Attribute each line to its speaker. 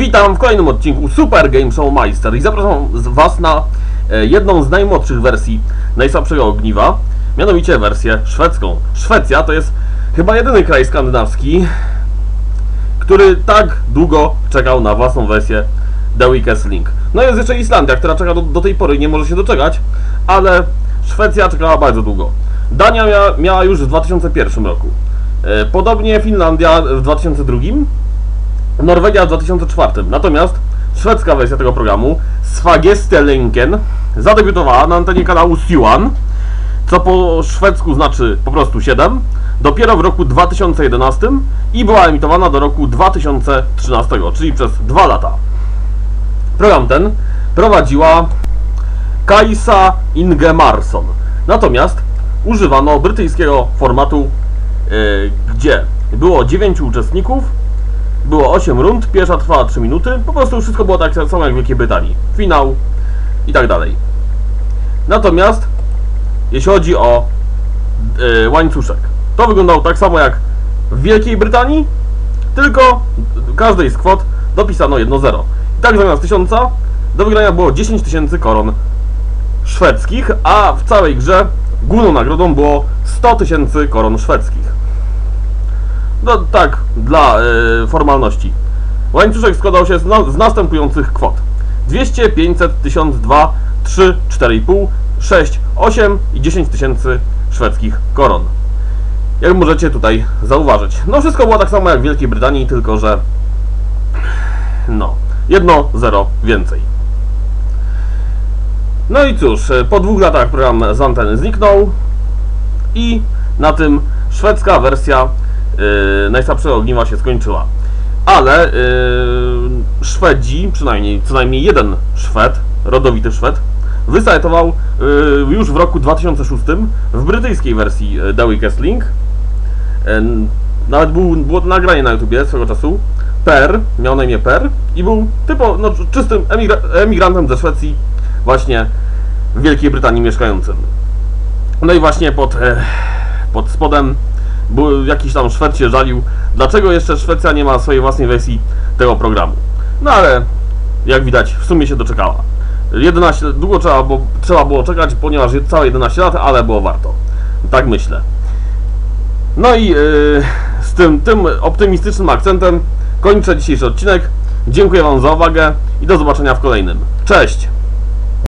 Speaker 1: Witam w kolejnym odcinku Super Game Show Meister i zapraszam Was na e, jedną z najmłodszych wersji najsłabszego ogniwa, mianowicie wersję szwedzką. Szwecja to jest chyba jedyny kraj skandynawski, który tak długo czekał na własną wersję The Weakest Link. No jest jeszcze Islandia, która czeka do, do tej pory i nie może się doczekać, ale Szwecja czekała bardzo długo. Dania mia, miała już w 2001 roku. E, Podobnie Finlandia w 2002, Norwegia w 2004. Natomiast szwedzka wersja tego programu, Svagestelänken, zadebiutowała na antenie kanału Siwan, co po szwedzku znaczy po prostu 7, dopiero w roku 2011 i była emitowana do roku 2013, czyli przez 2 lata. Program ten prowadziła Kajsa Ingemarsson. Natomiast używano brytyjskiego formatu, yy, gdzie było 9 uczestników, było 8 rund, pierwsza trwała 3 minuty, po prostu wszystko było tak samo jak w Wielkiej Brytanii. Finał i tak dalej. Natomiast jeśli chodzi o yy, łańcuszek, to wyglądało tak samo jak w Wielkiej Brytanii, tylko każdej z kwot dopisano 1-0. I tak zamiast 1000 do wygrania było 10 tysięcy koron szwedzkich, a w całej grze główną nagrodą było 100 tysięcy koron szwedzkich. No tak, dla e, formalności. Łańcuszek składał się z, na, z następujących kwot. 200, 500, 1002, 3, 4,5, 6, 8 i 10 tysięcy szwedzkich koron. Jak możecie tutaj zauważyć. No wszystko było tak samo jak w Wielkiej Brytanii, tylko że no, jedno zero więcej. No i cóż, e, po dwóch latach program z anteny zniknął i na tym szwedzka wersja yy, najsłabszego ogniwa się skończyła. Ale yy, Szwedzi, przynajmniej co najmniej jeden Szwed, rodowity Szwed, wystartował yy, już w roku 2006 w brytyjskiej wersji yy, The Weakest Link. Yy, nawet był, było to nagranie na YouTubie swego czasu. Per, miał na imię Per i był typo, no, czystym emigra emigrantem ze Szwecji, właśnie w Wielkiej Brytanii mieszkającym. No i właśnie pod, e, pod spodem jakiś tam Szwed się żalił, dlaczego jeszcze Szwecja nie ma swojej własnej wersji tego programu. No ale jak widać w sumie się doczekała. 11, długo trzeba, bo, trzeba było czekać, ponieważ całe 11 lat, ale było warto. Tak myślę. No i yy, z tym, tym optymistycznym akcentem kończę dzisiejszy odcinek. Dziękuję Wam za uwagę i do zobaczenia w kolejnym. Cześć!